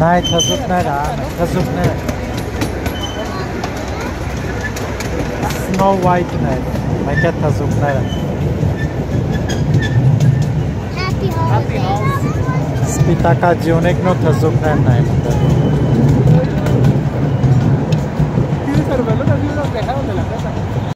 नाही खजूक नाही राहा खजूक नाही। स्नो व्हाईट नाही माहिती खजूक नाही राहा। Happy holidays Spitaka dzionek no खजूक नाही नाही म्हणतात